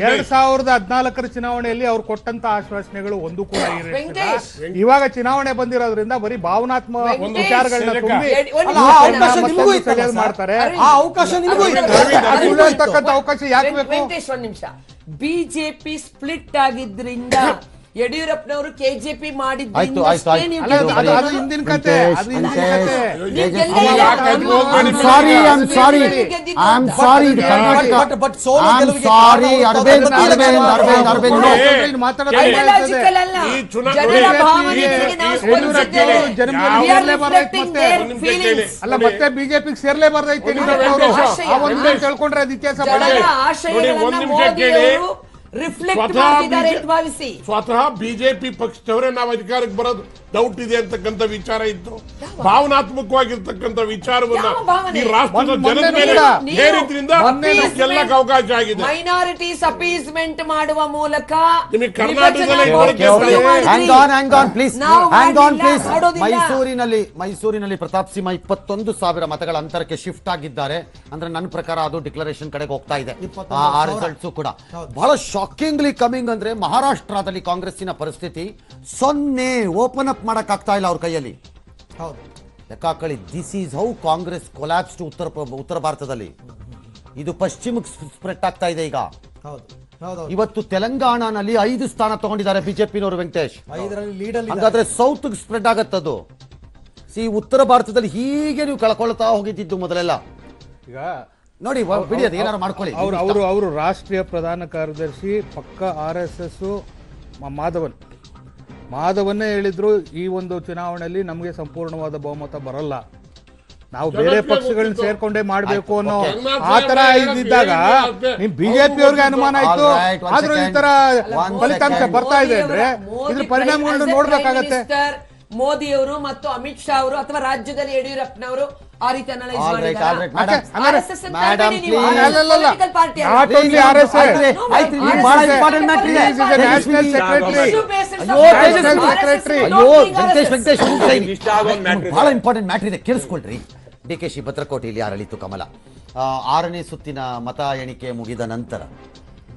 ಎರಡ್ ಸಾವಿರದ ಹದಿನಾಲ್ಕರ ಚುನಾವಣೆಯಲ್ಲಿ ಅವ್ರು ಕೊಟ್ಟಂತ ಆಶ್ವಾಸನೆಗಳು ಒಂದು ಕೂಡ. ಇವಾಗ ಚುನಾವಣೆ ಬಂದಿರೋದ್ರಿಂದ ಬರೀ ಭಾವನಾತ್ಮಕ. ವಿಚಾರಗಳನ್ನ ತುಂಬಿ? ಮಾಡ್ತಾರೆ. ಆ ಅವಕಾಶ ಯಾಕೆ ಬೇಕು? ನಿಮಿಷ. ಬಿಜೆಪಿ ಸ್ಪ್ಲಿಟ್ ಆಗಿದ್ರಿಂದ ಯಡಿಯೂರಪ್ಪನವರು ಕೆಜೆಪಿ ಆಯ್ತು, ಆಯ್ತು, ಆಯ್ತು. ಅದು- ಅದು- ಅದು ಹಿಂದಿನ ಕತೆ ಅದು ಹಿಂದಿನ ಸಾರಿ I am sorry I am sorry ಇದು Karnataka I am sorry Arvind. Arvind Arvind Arvind. ಅಲ್ಲ. ಈ ಚುನಾ- ಜನರ ನೋಡಿ, ಭಾವನೆಗಳಿಗೆ ನಾವು ಈ- ಈ- ಸ್ಪಂದಿಸಿದ್ದೇವೆ. ಜನರಿಗೆ We are ಸೇರ್ಲೇಬಾರ್ದಾಯ್ತು reflecting ಮತ್ತೆ. their ಒಂದು ನಿಮಿಷ feelings. ಅಲ್ಲ ಮತ್ತೆ ಬಿಜೆಪಿಗೆ ಸೇರ್ಲೇಬಾರ್ದೈತೆ ಒಂದು ಯಡಿಯೂರಪ್ಪ ಅವರು. ಆ ಒಂದು ತಿಳ್ಕೊಂಡ್ರೆ ಅದು ಇತಿಹಾಸ ಜನರ ಬರಲ್ಲ. ನೋಡಿ, ಒಂದ್ ನಿಮಿಷ ಮೋದಿ ಕೇಳಿ. ಅವರು ರಿಫ್ಲೆಕ್ಟ್ ಸ್ವತಃ ಅಂತ ಭಾವಿಸಿ. ಸ್ವತಃ ಬಿಜೆಪಿ ಪಕ್ಷದವರೇ ನಾವು ಅಧಿಕಾರಕ್ಕೆ ಬರೋದು ಡೌಟ್ ಇದೆ ಅಂತಕ್ಕಂಥ ವಿಚಾರ ಇತ್ತು. ಭಾವನಾತ್ಮಕವಾಗಿರ್ತಕ್ಕಂಥ ವಿಚಾರವನ್ನ ಈ ರಾಷ್ಟ್ರದ ಜನರ ಮೇಲೆ ಹೇರಿದ್ರಿಂದ ಮೊನ್ನೆ ಗೆಲ್ಲಕ್ಕೆ ಅವಕಾಶ ಆಗಿದೆ. ಮೈನಾರಿಟೀಸ್ ಅಪೀಸ್ಮೆಂಟ್ ಮಾಡುವ ಮೂಲಕ ನಿಮಗೆ ಕರ್ನಾಟಕದಲ್ಲಿ ಮೈಸೂರಿನಲ್ಲಿ ಮೈಸೂರಿನಲ್ಲಿ ಪ್ರತಾಪ್ ಸಿಂಹ ಇಪ್ಪತ್ತೊಂದು ಸಾವಿರ ಮತಗಳ ಅಂತರಕ್ಕೆ ಶಿಫ್ಟ್ ಆಗಿದ್ದಾರೆ. ಅಂದ್ರೆ ನನ್ನ ಪ್ರಕಾರ ಅದು ಡಿಕ್ಲರೇಷನ್ ಕಡೆಗೆ ಹೋಗ್ತಾ ಇದೆ. ಆ- ರಿಸಲ್ಟ್ಸು ಕೂಡ. ಬಹಳ ಶಾಕಿಂಗ್ಲಿ ಕಮಿಂಗ್ ಅಂದ್ರೆ ಮಹಾರಾಷ್ಟ್ರದಲ್ಲಿ ಕಾಂಗ್ರೆಸ್ಸಿನ ಪರಿಸ್ಥಿತಿ ಸೊನ್ನೆ ಓಪನ್ ಅಪ್ ಮಾಡಕ್ ಆಗ್ತಾ ಇಲ್ಲ ಅವ್ರ ಕೈಯಲ್ಲಿ. ಹೌದು. ಲೆಕ್ಕಾಕಳಿ this is how Congress collapse ಉತ್ತರ ಉತ್ತರ ಭಾರತದಲ್ಲಿ. ಇದು ಪಶ್ಚಿಮಕ್ಕೆ ಸ್ಪ್ರೆಡ್ ಆಗ್ತಾ ಇದೆ ಈಗ. ಹೌದು. ಹೌದು ಇವತ್ತು ತೆಲಂಗಾಣನಲ್ಲಿ ಐದು ಸ್ಥಾನ ತಗೊಂಡಿದ್ದಾರೆ ಬಿಜೆಪಿನವರು ವೆಂಕಟೇಶ್. ಹಾಗಾದ್ರೆ ಸೌತ್ ಸ್ಪ್ರೆಡ್ ಆಗತ್ತದು. ಸಿ ಉತ್ತರ ಭಾರತದಲ್ಲಿ ಹೀಗೆ ನೀವು ಕಳ್ಕೊಳ್ತಾ ಹೋಗಿದ್ದಿದ್ದು ಮೊದಲೆಲ್ಲ. ಈಗ ನೋಡಿ ಏನಾದ್ರು ಬಿಡಿ ಅದು ಏನಾರು ಮಾಡ್ಕೊಳ್ಳಿ. ಅವರು ಅವರು ಅವರು ರಾಷ್ಟ್ರೀಯ ಪ್ರಧಾನ ಕಾರ್ಯದರ್ಶಿ ಪಕ್ಕ ಆರ್ ಎಸ್ ಎಸ್ ಮಾಧವನ್. ಮಾಧವನ್ನೇ ಹೇಳಿದ್ರು ಈ ಒಂದು ಚುನಾವಣೆಯಲ್ಲಿ ನಮಗೆ ಸಂಪೂರ್ಣವಾದ ಬಹುಮತ ಬರಲ್ಲ. ನಾವು ಬೇರೆ ಪಕ್ಷಗಳನ್ನ ಸೇರ್ಕೊಂಡೇ ಮಾಡ್ಬೇಕು ಅನ್ನೋ ಆತರ ಆ ತರ ಇದ್ದಿದ್ದಾಗ ನಿಮ್ ಬಿಜೆಪಿ ಅವ್ರಿಗೆ ಅನುಮಾನ ಆಯ್ತು. ಆದ್ರೂ ಈ. ತರ ಫಲಿತಾಂಶ. ಬರ್ತಾ ಇದೆ ಅಂದ್ರೆ ಇದ್ರ ಪ್ರೈ- ಪರಿಣಾಮಗಳನ್ನ ನೋಡ್ಬೇಕಾಗತ್ತೆ. Prime ಮೋದಿ ಅವರು ಮತ್ತು ಅಮಿತ್ ಶಾ ಅವರು ಅಥವಾ ರಾಜ್ಯದಲ್ಲಿ ಯಡಿಯೂರಪ್ಪನವರು ಆ ರೀತಿ ಅನಲೈಸ್ ಬಹಳ ಇಂಪಾರ್ಟೆಂಟ್ ಮ್ಯಾಟ್ರ್ ಇದೆ. ಕೇಳಿಸ್ಕೊಳ್ರಿ. ಡಿ ಕೆ ಶಿ ಭದ್ರಕೋಟೆಯಲ್ಲಿ ಆರಳಿತು ಕಮಲ? ಆ, ಆರನೇ ಸುತ್ತಿನ ಮತ ಎಣಿಕೆ ಮುಗಿದ ನಂತರ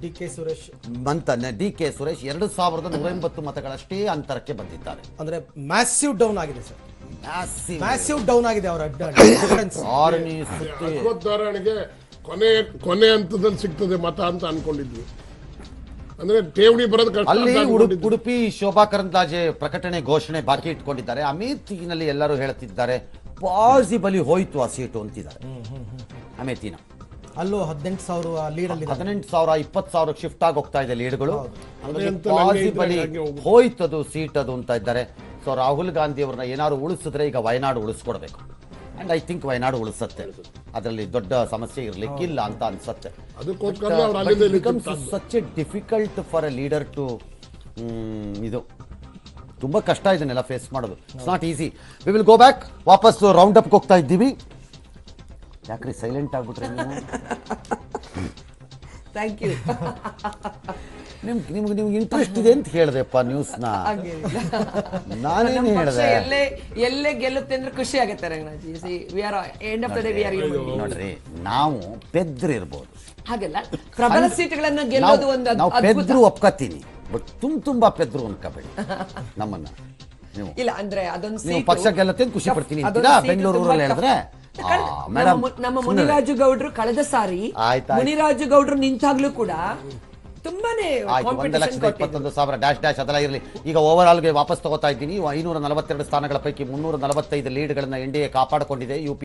ಡಿ ಕೆ ಸುರೇಶ್ ಮಂತ ಡಿ ಕೆ ಸುರೇಶ್ ಎರಡು ಸಾವಿರದ ನೂರ ಎಂಬತ್ತು ಮತಗಳಷ್ಟೇ ಅಂತರಕ್ಕೆ ಬಂದಿದ್ದಾರೆ. ಅಂದ್ರೆ ಮ್ಯಾಸಿವ್ ಡೌನ್ ಆಗಿದೆ ಸರ್. ಮ್ಯಾಸಿವ್ ಡೌನ್ ಆಗಿದೆ ಅವರ ಅಶ್ವತ್ಥನಾರಾಯಣಗೆ ಕೊನೆ ಕೊನೆ ಹಂತದಲ್ಲಿ ಸಿಗ್ತದೆ ಮತ ಅಂತ ಅನ್ಕೊಂಡಿದ್ವಿ. ಅಂದ್ರೆ ಠೇವಣಿ ಬರೋದು ಕಷ್ಟ ಅಲ್ಲಿ. ಉಡುಪಿ ಶೋಭಾ ಕರಂದ್ಲಾಜೆ ಪ್ರಕಟಣೆ ಘೋಷಣೆ ಬಾಕಿ ಇಟ್ಕೊಂಡಿದ್ದಾರೆ. ಅಮೇಥಿನಲ್ಲಿ ಎಲ್ಲರೂ ಹೇಳ್ತಿದ್ದಾರೆ ಪಾಸಿಬಲಿ ಹೋಯ್ತು ಆ ಸೀಟು ಅಂತಿದ್ದಾರೆ. ಅಮೇಥಿನ. ಅಲ್ಲೂ ಹದಿನೆಂಟು ಸಾವಿರ ಲೀಡಲ್ಲಿ ಹದಿನೆಂಟು ಸಾವಿರ ಇಪ್ಪತ್ತು ಸಾವಿರ ಶಿಫ್ಟ್ ಆಗಿ ಹೋಗ್ತಾ ಇದೆ ಲೀಡ್ಗಳು. ಹೋಯ್ತದು ಸೀಟ್ ಅದು ಅಂತ ಇದ್ದಾರೆ. ಸೊ ರಾಹುಲ್ ಗಾಂಧಿ ಅವ್ರನ್ನ ಏನಾದ್ರು ಉಳಿಸಿದ್ರೆ ಈಗ ವಯನಾಡು ಉಳಿಸ್ಕೊಡ್ಬೇಕು. ಅಂಡ್ ಐ ಥಿಂಕ್ ವಯನಾಡು ಉಳಿಸತ್ತೆ. ಅದರಲ್ಲಿ ದೊಡ್ಡ ಸಮಸ್ಯೆ ಇರ್ಲಿಕ್ಕಿಲ್ಲ ಅಂತ ಅನ್ಸತ್ತೆ. Such a difficult for a leader to ಇದು. ತುಂಬಾ ಕಷ್ಟ ಇದನ್ನೆಲ್ಲ ಫೇಸ್ ಮಾಡೋದು. It's not easy we will go back ವಾಪಸ್ ರೌಂಡ್ ಅಪ್ ಹೋಗ್ತಾ ಇದ್ದೀವಿ. ಯಾಕ್ರಿ ಸೈಲೆಂಟ್ ಆಗ್ಬಿಟ್ರೆ ನೀವು? ಥ್ಯಾಂಕ್ ಯು ನಿಮ್ ನಿಮ್ಗೆ ನಿಮ್ಗೆ ಇಂಟ್ರೆಸ್ಟ್ ಇದೆ ಅಂತ ಹೇಳ್ದೆಪ್ಪ ನ್ಯೂಸ್ನ ನಾನೇನು ಹೇಳಿದೆ? ಎಲ್ಲೇ ಎಲ್ಲೇ ಗೆಲ್ಲುತ್ತೆ ಅಂದ್ರೆ ಖುಷಿ ಆಗುತ್ತೆ Ranganath we are end of the day we are ನೋಡ್ರಿ ನಾವು ಪೆದ್ರಿರ್ಬೋದು ಹಾಗಲ್ಲ ಪ್ರಬಲ ಸೀಟ್ಗಳನ್ನ ಗೆಲ್ಲೋದು ಒಂದು ನಾವು ಪೆದ್ರು ಒಪ್ಕೋತೀನಿ ಬಟ್ ತುಂಬ ತುಂಬಾ ಪೆದ್ರು ಅನ್ಕೋಬೇಡಿ ನಮ್ಮನ್ನ. ನೀವು ಇಲ್ಲ ಅಂದ್ರೆ ಅದೊಂದು ನೀವು ಪಕ್ಷ ಗೆಲ್ಲತ್ತೆ ಅಂತ ಖುಷಿ ಪಡ್ತೀನಿ ಅದೊಂದು ಬೆಂಗಳೂರು ತುಂಬಾ ಊರಲ್ಲಿ tough. ಹೇಳಿದ್ರೆ? ನಮ್ಮ. ಮುನಿರಾಜು ಗೌಡ್ರು ಕಳೆದ ಸಾರಿ. ಮುನಿರಾಜು ಗೌಡ್ರು ನಿಂತಾಗ್ಲೂ ಕೂಡ ತುಂಬಾನೇ ಒಂದು ಲಕ್ಷದ ಇಪ್ಪತ್ತೊಂದು ಸಾವಿರ ಡ್ಯಾಶ್ ಡ್ಯಾಶ್ ಅದೆಲ್ಲ ಇರಲಿ. ಈಗ ಓವರ್ ಆಲ್ಗೆ ವಾಪಸ್ ತಗೋತಾ ಇದ್ದೀನಿ. ಐನೂರ ನಲವತ್ತೆರಡು ಸ್ಥಾನಗಳ ಪೈಕಿ ಮುನ್ನೂರ ನಲವತ್ತೈದು ಲೀಡ್ಗಳನ್ನ ಎನ್ ಡಿ ಎ ಕಾಪಾಡಿಕೊಂಡಿದೆ. ಯು